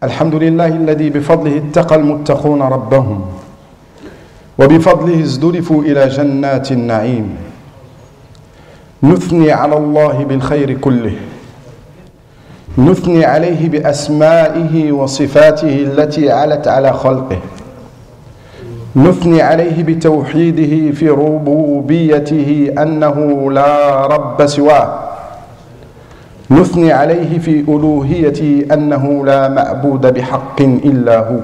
الحمد لله الذي بفضله اتقى المتقون ربهم وبفضله ازدلفوا إلى جنات النعيم. نثني على الله بالخير كله. نثني عليه بأسمائه وصفاته التي علت على خلقه. نثني عليه بتوحيده في ربوبيته أنه لا رب سواه. نثني عليه في ألوهيته أنه لا معبود بحق إلا هو.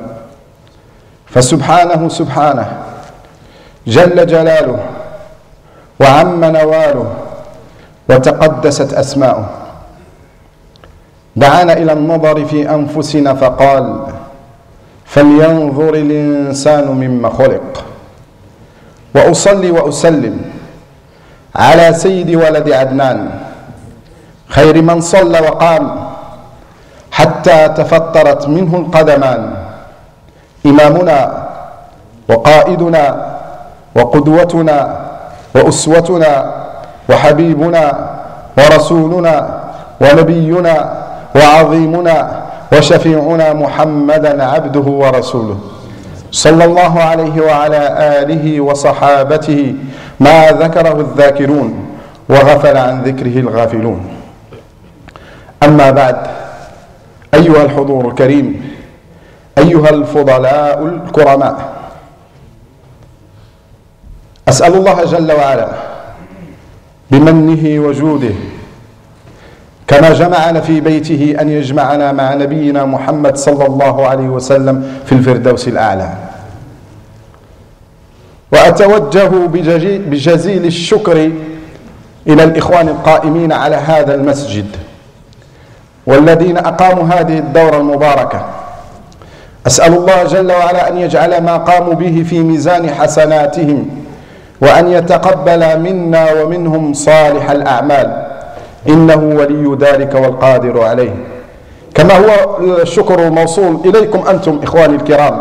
فسبحانه سبحانه جل جلاله وعم نواله وتقدست أسماؤه. دعانا إلى النظر في أنفسنا فقال فلينظر الإنسان مما خلق وأصلي وأسلم على سيد ولد عدنان خير من صلى وقام حتى تفطرت منه القدمان. إمامنا وقائدنا وقدوتنا وأسوتنا وحبيبنا ورسولنا ونبينا وعظيمنا وشفيعنا محمدا عبده ورسوله. صلى الله عليه وعلى آله وصحابته ما ذكره الذاكرون وغفل عن ذكره الغافلون. أما بعد أيها الحضور الكريم أيها الفضلاء الكرماء أسأل الله جل وعلا بمنه وجوده كما جمعنا في بيته أن يجمعنا مع نبينا محمد صلى الله عليه وسلم في الفردوس الأعلى. وأتوجه بجزيل الشكر إلى الإخوان القائمين على هذا المسجد. والذين أقاموا هذه الدورة المباركة. أسأل الله جل وعلا أن يجعل ما قاموا به في ميزان حسناتهم وأن يتقبل منا ومنهم صالح الأعمال. إنه ولي ذلك والقادر عليه. كما هو الشكر الموصول إليكم أنتم إخواني الكرام.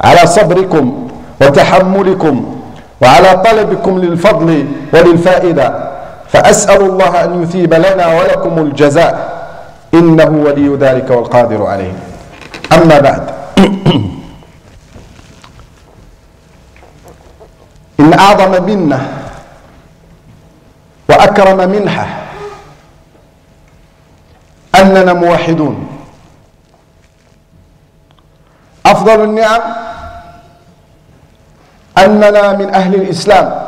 على صبركم وتحملكم وعلى طلبكم للفضل وللفائدة. فأسأل الله أن يثيب لنا ولكم الجزاء. إنه ولي ذلك والقادر عليه. أما بعد. إن أعظم منه وأكرم منحه أننا موحدون. أفضل النعم أننا من أهل الإسلام.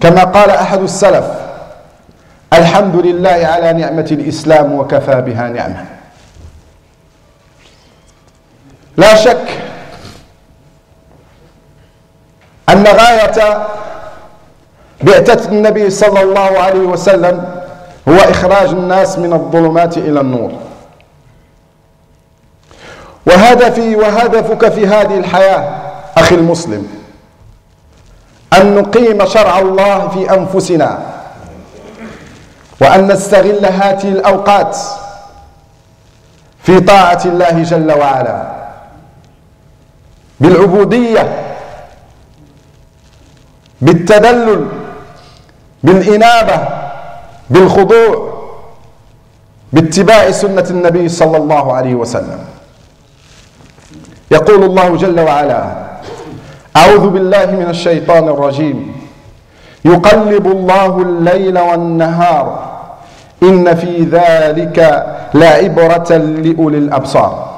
كما قال أحد السلف الحمد لله على نعمة الإسلام وكفى بها نعمة لا شك أن غاية بعثة النبي صلى الله عليه وسلم هو إخراج الناس من الظلمات إلى النور وهدفي وهدفك في هذه الحياة أخي المسلم أن نقيم شرع الله في أنفسنا وأن نستغل هذه الأوقات في طاعة الله جل وعلا. بالعبودية بالتذلل بالإنابة بالخضوع باتباع سنة النبي صلى الله عليه وسلم. يقول الله جل وعلا أعوذ بالله من الشيطان الرجيم. يقلب الله الليل والنهار إن في ذلك لعبرة لأولي الأبصار.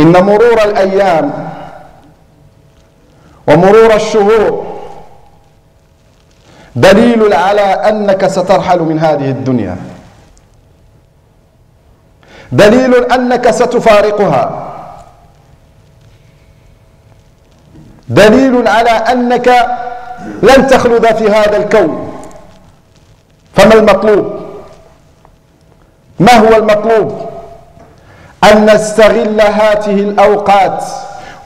إن مرور الأيام ومرور الشهور دليل على أنك سترحل من هذه الدنيا. دليل أنك ستفارقها. دليل على أنك لن تخلد في هذا الكون. فما المطلوب؟ ما هو المطلوب؟ أن نستغل هذه الأوقات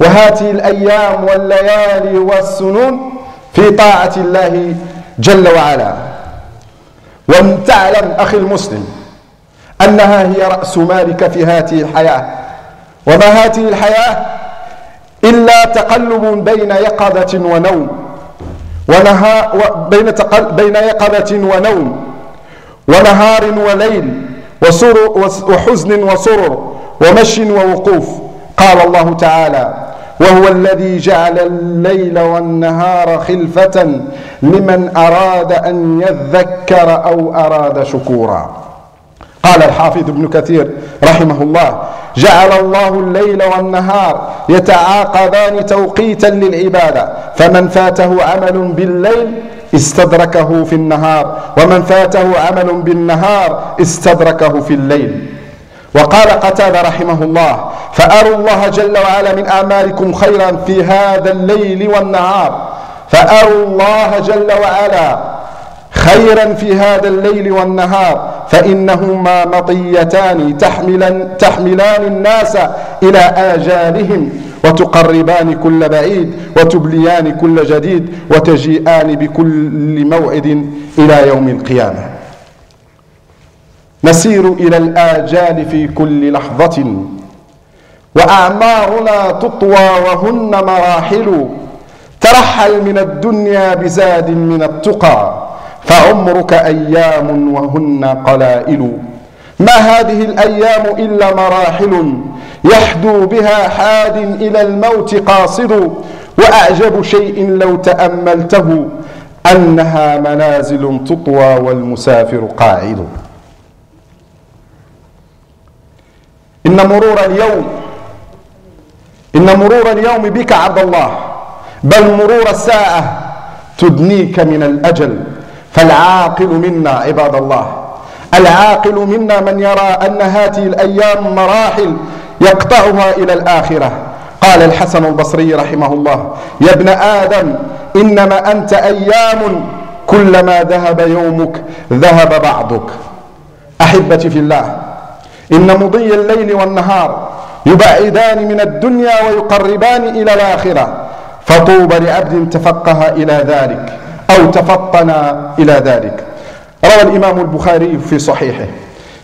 وهذه الأيام والليالي والسنون في طاعة الله جل وعلا. وأن تعلم أخي المسلم أنها هي رأس مالك في هذه الحياة. وما هذه الحياة؟ إلا تقلب بين يقظة ونوم. ونها بين بين يقظة ونوم. ونهار وليل وسرر وحزن وسرر ومشي ووقوف. قال الله تعالى وهو الذي جعل الليل والنهار خلفة لمن أراد أن يذكر أو أراد شكورا. قال الحافظ ابن كثير رحمه الله جعل الله الليل والنهار يتعاقبان توقيتا للعبادة فمن فاته عمل بالليل استدركه في النهار ومن فاته عمل بالنهار استدركه في الليل. وقال قتادة رحمه الله فأروا الله جل وعلا من أعمالكم خيرا في هذا الليل والنهار فأروا الله جل وعلا خيرا في هذا الليل والنهار فإنهما مطيتان تحملان, تحملان الناس إلى آجالهم وتقربان كل بعيد وتبليان كل جديد وتجيئان بكل موعد إلى يوم القيامة. نسير إلى الآجال في كل لحظة وأعمارنا تطوى وهن مراحل ترحل من الدنيا بزاد من التقى. فعمرك أيام وهن قلائل. ما هذه الأيام إلا مراحل يحدو بها حاد إلى الموت قاصد. وأعجب شيء لو تأملته أنها منازل تطوى والمسافر قاعد. إن مرور اليوم إن مرور اليوم بك عبد الله بل مرور الساعة تدنيك من الأجل. فالعاقل منا عباد الله. العاقل منا من يرى أن هذه الأيام مراحل يقطعها إلى الآخرة. قال الحسن البصري رحمه الله يا ابن آدم إنما أنت أيام كلما ذهب يومك ذهب بعضك. أحبتي في الله إن مضي الليل والنهار يبعدان من الدنيا ويقربان إلى الآخرة فطوبى لعبد تفقه إلى ذلك. أو تفطن إلى ذلك. روى الإمام البخاري في صحيحه.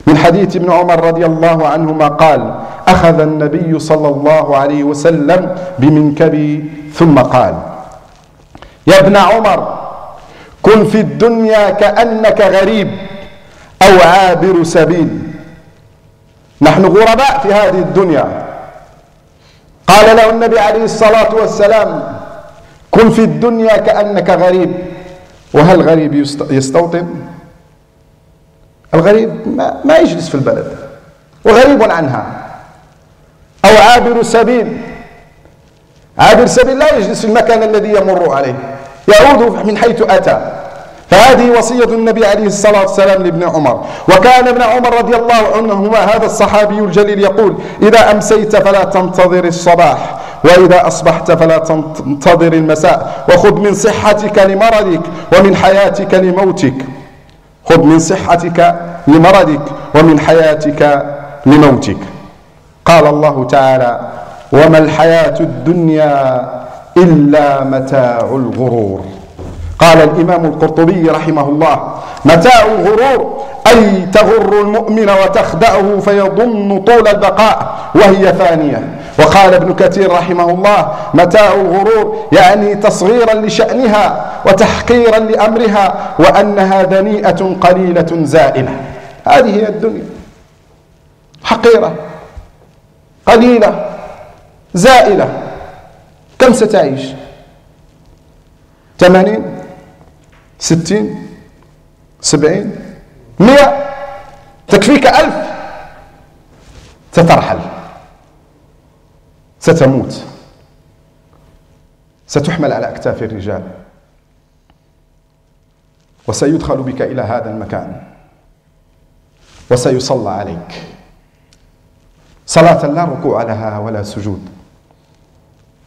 من حديث ابن عمر رضي الله عنهما قال أخذ النبي صلى الله عليه وسلم بمنكبي ثم قال يا ابن عمر كن في الدنيا كأنك غريب أو عابر سبيل. نحن غرباء في هذه الدنيا. قال له النبي عليه الصلاة والسلام كن في الدنيا كأنك غريب. وهل غريب يستوطن؟ الغريب ما يجلس في البلد. وغريب عنها. أو عابر سبيل. عابر سبيل لا يجلس في المكان الذي يمر عليه. يعود من حيث أتى. فهذه وصية النبي عليه الصلاة والسلام لابن عمر. وكان ابن عمر رضي الله عنهما هذا الصحابي الجليل يقول إذا أمسيت فلا تنتظر الصباح. وإذا أصبحت فلا تنتظر المساء وخذ من صحتك لمرضك ومن حياتك لموتك. خذ من صحتك لمرضك ومن حياتك لموتك. قال الله تعالى وما الحياة الدنيا إلا متاع الغرور. قال الإمام القرطبي رحمه الله متاع الغرور أي تغر المؤمن وتخدعه فيظن طول البقاء وهي فانية وقال ابن كثير رحمه الله متاع الغرور يعني تصغيرا لشأنها وتحقيرا لأمرها وأنها دنيئة قليلة زائلة. هذه هي الدنيا. حقيرة قليلة زائلة. كم ستعيش؟ ثمانين ستين سبعين مئة. تكفيك ألف. سترحل. ستموت. ستحمل على أكتاف الرجال. وسيدخل بك إلى هذا المكان. وسيصلى عليك. صلاة لا ركوع لها ولا سجود.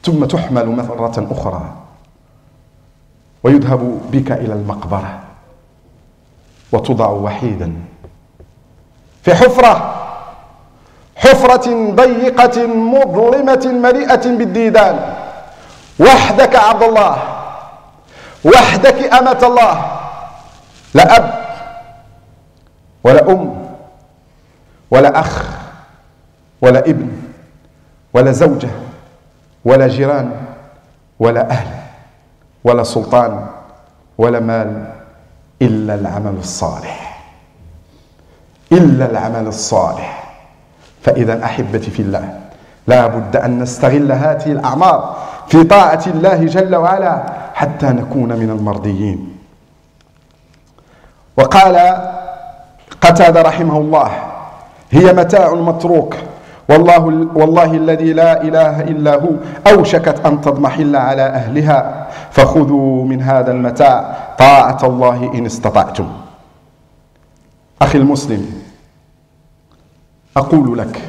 ثم تحمل مرة أخرى. ويذهب بك إلى المقبرة. وتضع وحيدا. في حفرة! حفرة ضيقة مظلمة مليئة بالديدان. وحدك عبد الله. وحدك أمة الله. لا أب ولا أم ولا أخ ولا ابن ولا زوجة ولا جيران ولا أهل ولا سلطان ولا مال إلا العمل الصالح. إلا العمل الصالح. فإذا أحبتي في الله. لا بد أن نستغل هذه الأعمار في طاعة الله جل وعلا حتى نكون من المرضيين. وقال قتاد رحمه الله هي متاع متروك. والله والله الذي لا إله إلا هو. أوشكت أن تضمحل على أهلها. فخذوا من هذا المتاع. طاعة الله إن استطعتم. أخي المسلم أقول لك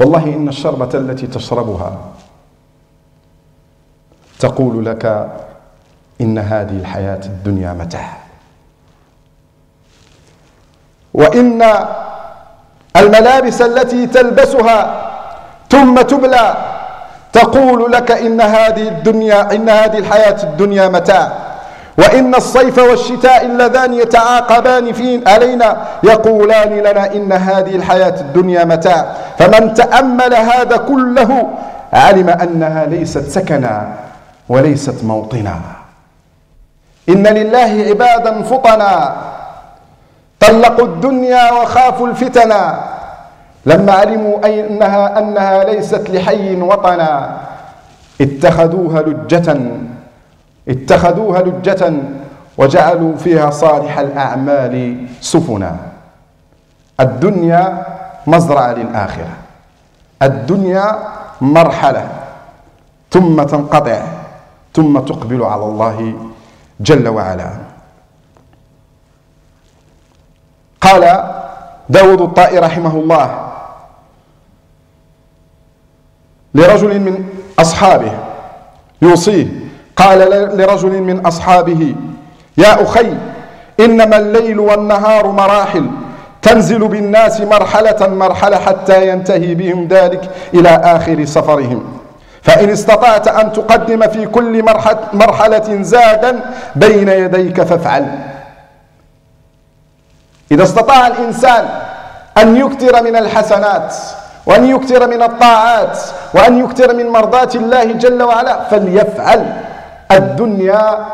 والله إن الشربة التي تشربها تقول لك إن هذه الحياة الدنيا متاع. وإن الملابس التي تلبسها ثم تبلى تقول لك إن هذه الدنيا إن هذه الحياة الدنيا متاع. وإن الصيف والشتاء اللذان يتعاقبان في علينا يقولان لنا إن هذه الحياة الدنيا متاع. فمن تأمل هذا كله علم أنها ليست سكنا وليست موطنا. إن لله عبادا فطنا طلقوا الدنيا وخافوا الفتنا. لما علموا انها أنها ليست لحي وطنا اتخذوها لجة اتخذوها لجة وجعلوا فيها صالح الأعمال سفنا. الدنيا مزرعة للآخرة. الدنيا مرحلة ثم تنقطع ثم تقبل على الله جل وعلا. قال داود الطائي رحمه الله لرجل من أصحابه يوصيه قال لرجل من أصحابه يا أخي إنما الليل والنهار مراحل تنزل بالناس مرحلة مرحلة حتى ينتهي بهم ذلك إلى آخر سفرهم. فإن استطعت أن تقدم في كل مرحلة زادا بين يديك فافعل. إذا استطاع الإنسان أن يكثر من الحسنات وأن يكثر من الطاعات وأن يكثر من مرضاة الله جل وعلا فليفعل. الدنيا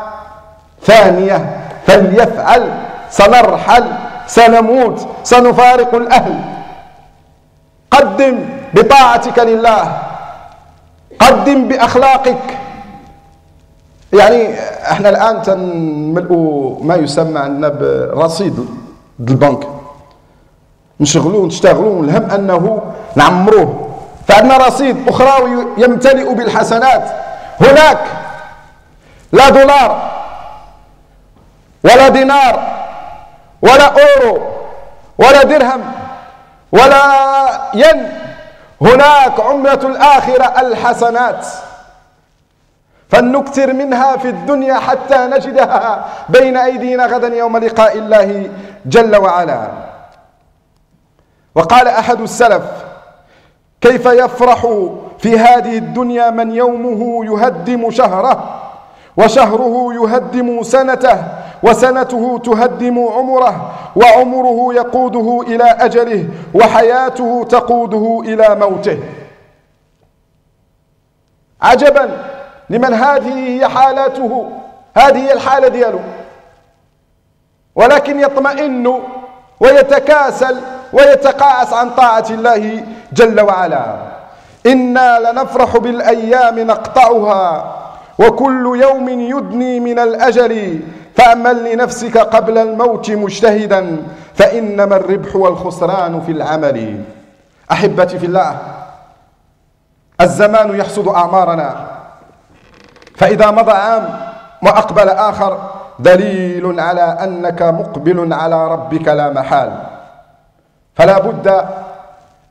ثانية فليفعل سنرحل سنموت سنفارق الأهل. قدم بطاعتك لله. قدم بأخلاقك. يعني إحنا الآن تنملؤ ما يسمى عندنا برصيد البنك. نشغلوه نشتغلوه الهم أنه نعمروه. فعندنا رصيد أخروي يمتلئ بالحسنات. هناك لا دولار ولا دينار ولا أورو ولا درهم ولا ين. هناك عملة الآخرة الحسنات. فلنكثر منها في الدنيا حتى نجدها بين أيدينا غدا يوم لقاء الله جل وعلا. وقال أحد السلف كيف يفرح في هذه الدنيا من يومه يهدم شهره؟ وشهره يهدم سنته وسنته تهدم عمره وعمره يقوده إلى أجله وحياته تقوده إلى موته. عجبا لمن هذه هي حالاته هذه هي الحالة دياله. ولكن يطمئن ويتكاسل ويتقاعس عن طاعة الله جل وعلا. إنا لنفرح بالأيام نقطعها. وكل يوم يدني من الأجل فأمل لنفسك قبل الموت مجتهدا فإنما الربح والخسران في العمل. أحبتي في الله الزمان يحصد أعمارنا فإذا مضى عام وأقبل آخر دليل على أنك مقبل على ربك لا محال. فلا بد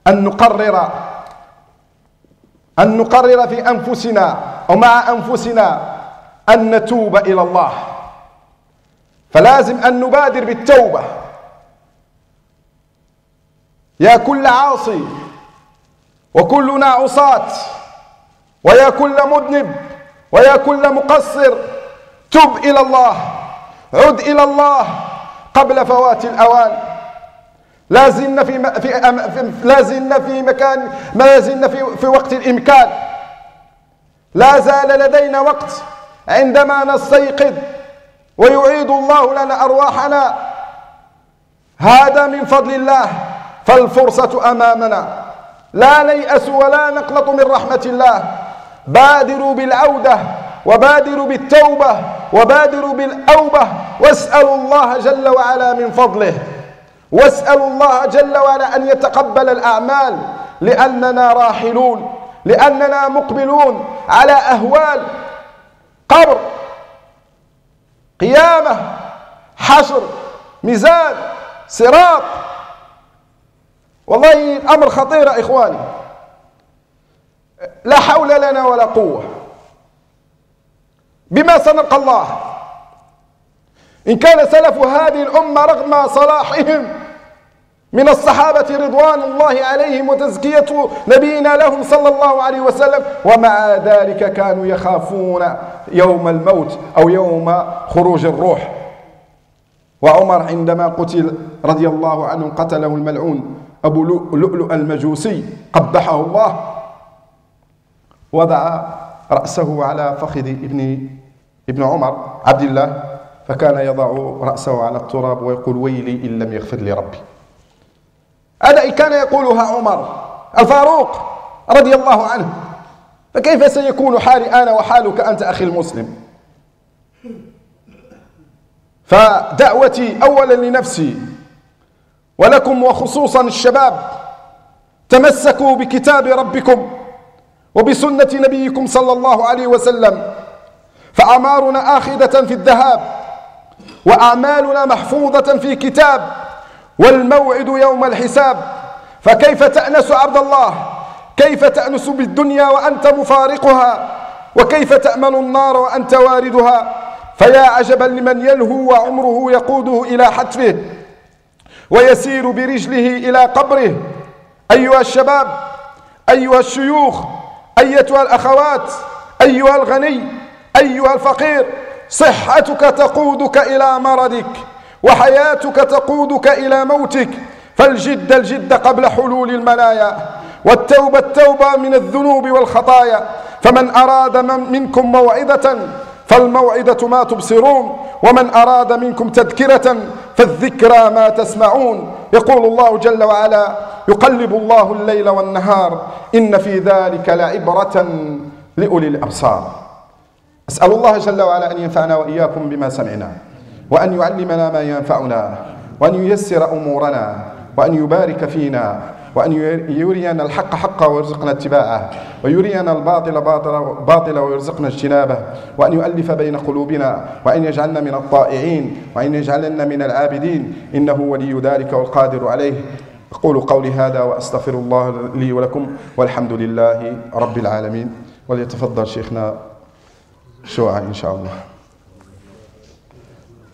أن نقرر أن نقرر في أنفسنا ومع أنفسنا أن نتوب إلى الله. فلازم أن نبادر بالتوبة. يا كل عاصي وكلنا عصاة ويا كل مذنب ويا كل مقصر تب إلى الله. عد إلى الله قبل فوات الأوان. لا زلنا في في لا زلنا في مكان ما زلنا في في وقت الإمكان. لا زال لدينا وقت عندما نستيقظ ويعيد الله لنا أرواحنا. هذا من فضل الله فالفرصة أمامنا. لا نيأس ولا نقلط من رحمة الله. بادروا بالعودة وبادروا بالتوبة وبادروا بالأوبة. واسألوا الله جل وعلا من فضله. واسألوا الله جل وعلا أن يتقبل الأعمال لأننا راحلون لأننا مقبلون على أهوال قبر قيامة حشر ميزان صراط. والله الأمر خطير إخواني. لا حول لنا ولا قوة. بما سنلقى الله. إن كان سلف هذه الأمة رغم صلاحهم من الصحابة رضوان الله عليهم وتزكية نبينا لهم صلى الله عليه وسلم. ومع ذلك كانوا يخافون يوم الموت أو يوم خروج الروح. وعمر عندما قتل رضي الله عنه قتله الملعون أبو لؤلؤ المجوسي قبحه الله. وضع رأسه على فخذ ابن ابن عمر عبد الله فكان يضع رأسه على التراب ويقول ويلي إن لم يغفر لي ربي. هذا كان يقولها عمر الفاروق رضي الله عنه. فكيف سيكون حالي أنا وحالك أنت أخي المسلم؟ فدعوتي أولا لنفسي ولكم وخصوصا الشباب تمسكوا بكتاب ربكم وبسنة نبيكم صلى الله عليه وسلم فأعمارنا آخذة في الذهاب وأعمالنا محفوظة في كتاب والموعد يوم الحساب. فكيف تأنس عبد الله؟ كيف تأنس بالدنيا وأنت مفارقها؟ وكيف تأمن النار وأنت واردها؟ فيا عجبا لمن يلهو وعمره يقوده إلى حتفه ويسير برجله إلى قبره. أيها الشباب أيها الشيوخ أيتها الأخوات أيها الغني أيها الفقير صحتك تقودك إلى مرضك. وحياتك تقودك إلى موتك. فالجد الجد قبل حلول المنايا والتوبة التوبة من الذنوب والخطايا. فمن أراد من منكم موعظة فالموعظة ما تبصرون. ومن أراد منكم تذكرة فالذكرى ما تسمعون. يقول الله جل وعلا يقلب الله الليل والنهار إن في ذلك لعبرة لأولي الأبصار. أسأل الله جل وعلا أن ينفعنا وإياكم بما سمعنا. وأن يعلمنا ما ينفعنا وأن ييسر أمورنا وأن يبارك فينا وأن يرينا الحق حقا ويرزقنا اتباعه ويرينا الباطل باطلا ويرزقنا اجتنابه وأن يؤلف بين قلوبنا وأن يجعلنا من الطائعين وأن يجعلنا من العابدين. إنه ولي ذلك والقادر عليه. أقول قولي هذا وأستغفر الله لي ولكم والحمد لله رب العالمين. وليتفضل شيخنا شوعة إن شاء الله.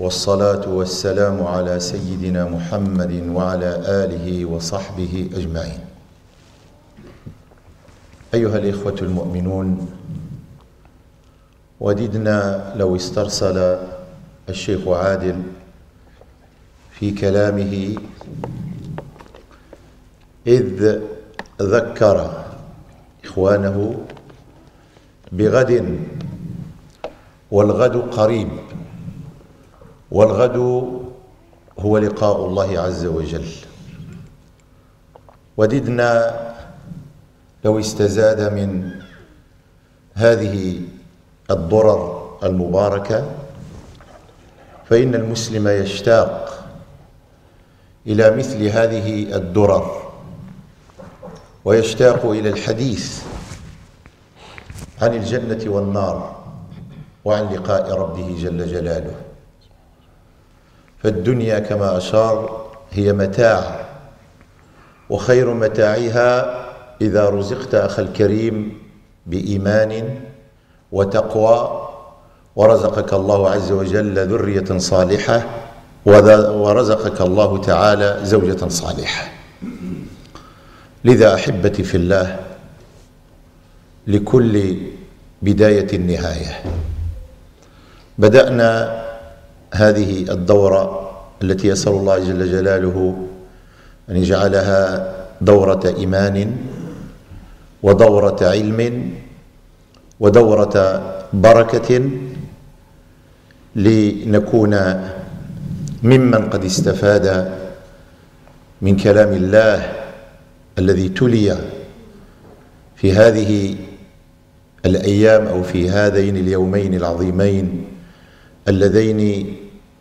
والصلاة والسلام على سيدنا محمد وعلى آله وصحبه أجمعين. أيها الإخوة المؤمنون وددنا لو استرسل الشيخ عادل في كلامه إذ ذكر إخوانه بغد والغد قريب. والغد هو لقاء الله عز وجل. وددنا لو استزاد من هذه الضرر المباركة فإن المسلم يشتاق إلى مثل هذه الدرر ويشتاق إلى الحديث عن الجنة والنار وعن لقاء ربه جل جلاله. فالدنيا كما أشار هي متاع وخير متاعها إذا رزقت أخ الكريم بإيمان وتقوى ورزقك الله عز وجل ذرية صالحة ورزقك الله تعالى زوجة صالحة. لذا أحبتي في الله لكل بداية نهاية بدأنا هذه الدورة التي يسأل الله جل جلاله أن يجعلها دورة إيمان ودورة علم ودورة بركة لنكون ممن قد استفاد من كلام الله الذي تلي في هذه الأيام أو في هذين اليومين العظيمين اللذين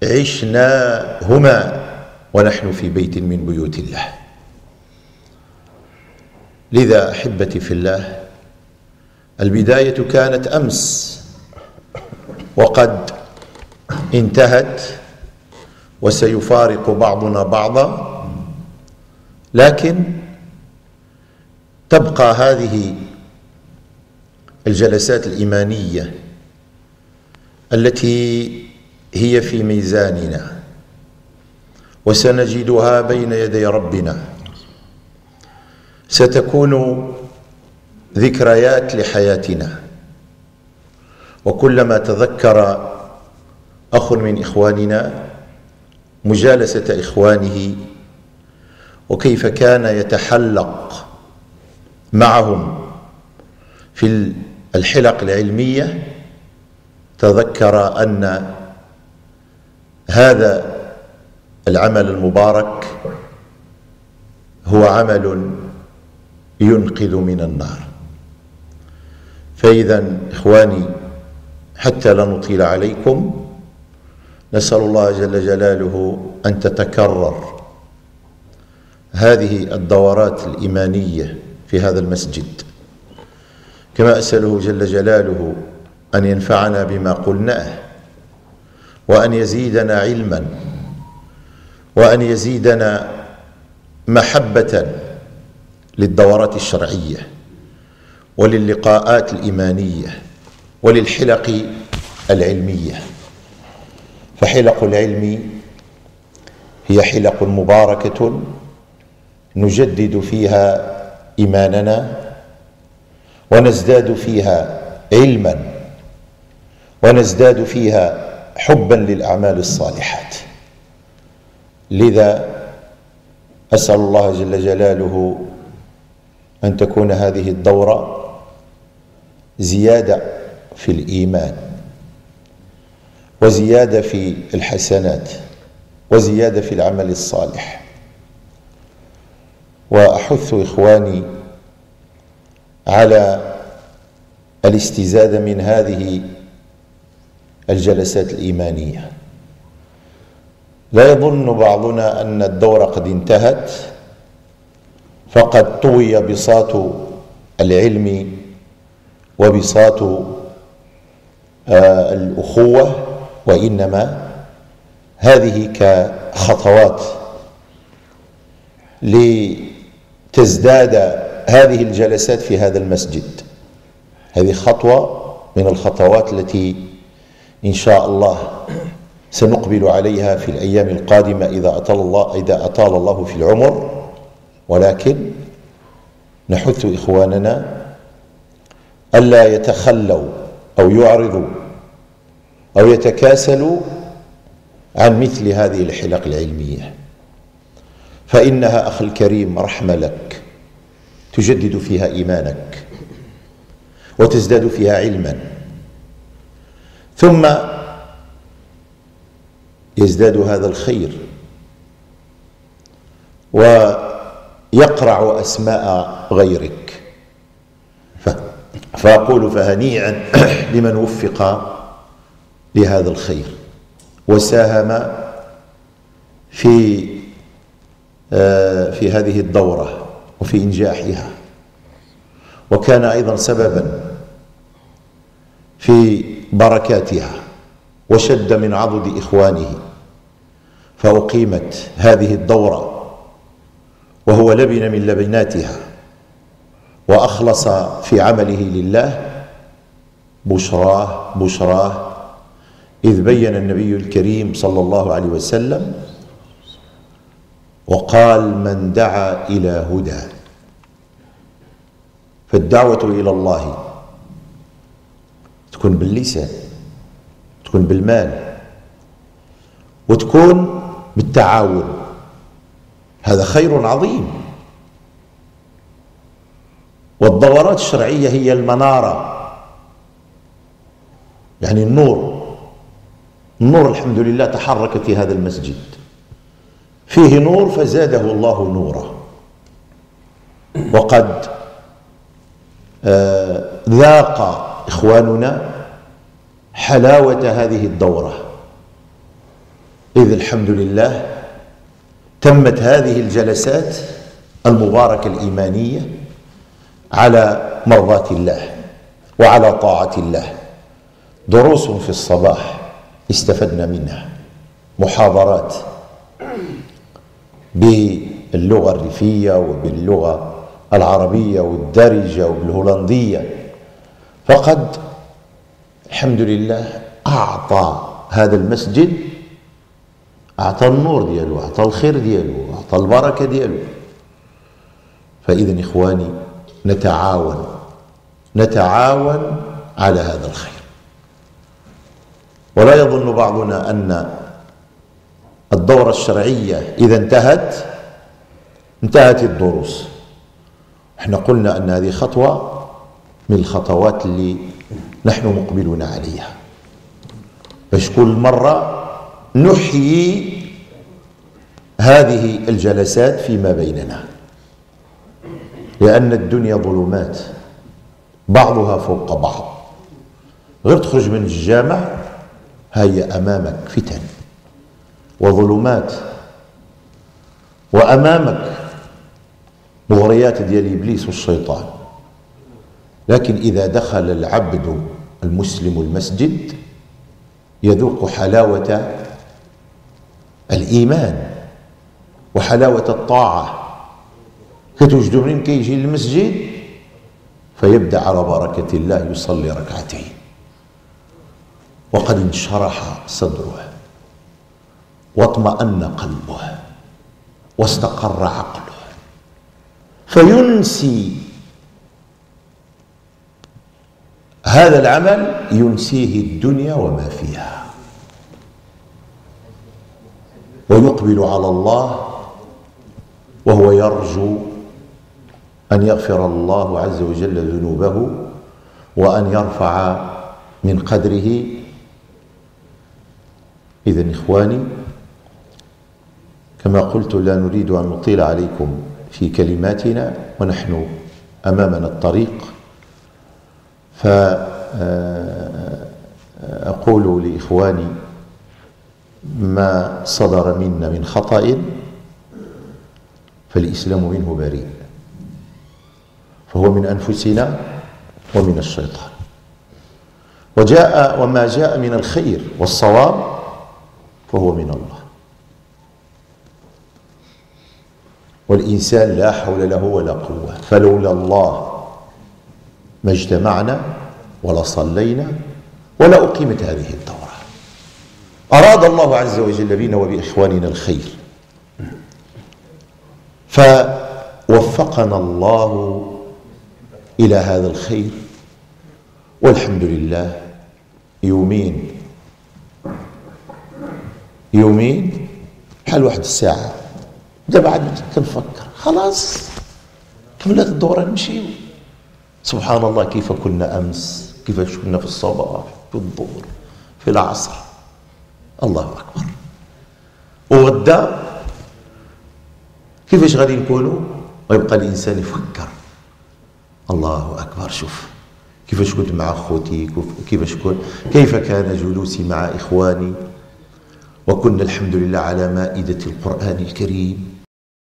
عشناهما ونحن في بيت من بيوت الله. لذا أحبتي في الله البداية كانت أمس وقد انتهت وسيفارق بعضنا بعضا لكن تبقى هذه الجلسات الإيمانية التي هي في ميزاننا وسنجدها بين يدي ربنا. ستكون ذكريات لحياتنا. وكلما تذكر أخ من إخواننا مجالسة إخوانه وكيف كان يتحلق معهم في الحلق العلمية تذكر أن هذا العمل المبارك هو عمل ينقذ من النار. فإذا إخواني حتى لا نطيل عليكم نسأل الله جل جلاله أن تتكرر هذه الدورات الإيمانية في هذا المسجد. كما أسأله جل جلاله أن ينفعنا بما قلناه. وأن يزيدنا علما وأن يزيدنا محبة للدورات الشرعية وللقاءات الإيمانية وللحلق العلمية. فحلق العلم هي حلق مباركة نجدد فيها إيماننا ونزداد فيها علما ونزداد فيها حبا للأعمال الصالحات. لذا أسأل الله جل جلاله أن تكون هذه الدورة زيادة في الإيمان وزيادة في الحسنات وزيادة في العمل الصالح. وأحث إخواني على الاستزادة من هذه الجلسات الإيمانية. لا يظن بعضنا أن الدوره قد انتهت فقد طوي بساط العلم وبساط آه، الأخوة وإنما هذه كخطوات لتزداد هذه الجلسات في هذا المسجد. هذه خطوة من الخطوات التي إن شاء الله. سنقبل عليها في الأيام القادمة إذا أطال الله إذا أطال الله في العمر. ولكن نحث إخواننا ألا يتخلوا أو يعرضوا أو يتكاسلوا عن مثل هذه الحلق العلمية. فإنها أخي الكريم رحمة لك تجدد فيها إيمانك وتزداد فيها علما. ثم يزداد هذا الخير ويقرع أسماء غيرك. فأقول فهنيئا لمن وفق لهذا الخير. وساهم في آه، في هذه الدورة وفي إنجاحها. وكان أيضا سببا في بركاتها وشد من عضد إخوانه فأقيمت هذه الدورة وهو لبن من لبناتها وأخلص في عمله لله بشراه بشراه إذ بين النبي الكريم صلى الله عليه وسلم وقال من دعا إلى هدى. فالدعوة إلى الله تكون باللسان تكون بالمال وتكون بالتعاون. هذا خير عظيم. والدورات الشرعية هي المنارة. يعني النور النور الحمد لله تحرك في هذا المسجد. فيه نور فزاده الله نورا وقد آه، ذاق إخواننا حلاوة هذه الدورة. إذ الحمد لله تمت هذه الجلسات المباركة الإيمانية على مرضاة الله وعلى طاعة الله. دروس في الصباح استفدنا منها. محاضرات باللغة الريفية وباللغة العربية والدارجة وبالهولندية. فقد الحمد لله أعطى هذا المسجد أعطى النور ديالو أعطى الخير ديالو أعطى البركة ديالو فإذا إخواني نتعاون نتعاون على هذا الخير. ولا يظن بعضنا أن الدورة الشرعية إذا انتهت انتهت الدروس. إحنا قلنا أن هذه خطوة من الخطوات اللي نحن مقبلون عليها. باش كل مرة نحيي هذه الجلسات فيما بيننا. لأن الدنيا ظلمات بعضها فوق بعض. غير تخرج من الجامع هي أمامك فتن وظلمات. وأمامك مغريات ديال إبليس والشيطان. لكن إذا دخل العبد المسلم المسجد يذوق حلاوة الإيمان وحلاوة الطاعة. كتوجد منين كيجي للمسجد فيبدأ على بركة الله يصلي ركعتين. وقد انشرح صدره واطمأن قلبه واستقر عقله. فينسي هذا العمل ينسيه الدنيا وما فيها. ويقبل على الله وهو يرجو أن يغفر الله عز وجل ذنوبه وأن يرفع من قدره. اذا إخواني كما قلت لا نريد أن نطيل عليكم في كلماتنا ونحن أمامنا الطريق. فأقول لإخواني ما صدر منا من خطأ فالإسلام منه بريء فهو من أنفسنا ومن الشيطان. وجاء وما جاء من الخير والصواب فهو من الله. والإنسان لا حول له ولا قوة فلولا الله ما اجتمعنا ولا صلينا ولا أقيمت هذه الدورة. أراد الله عز وجل بنا وبإخواننا الخير. فوفقنا الله إلى هذا الخير. والحمد لله يومين. يومين؟ بحال واحد الساعة. دابا عاد كنفكر خلاص كملت الدورة نمشيو سبحان الله كيف كنا أمس كيفاش كنا في الصباح في الظهر في العصر. الله أكبر. وغدا كيفاش غادي نكونوا؟ ويبقى الإنسان يفكر. الله أكبر شوف. كيفاش كنت مع أخوتي؟ كيفاش كنت كيف كان جلوسي مع إخواني؟ وكنا الحمد لله على مائدة القرآن الكريم.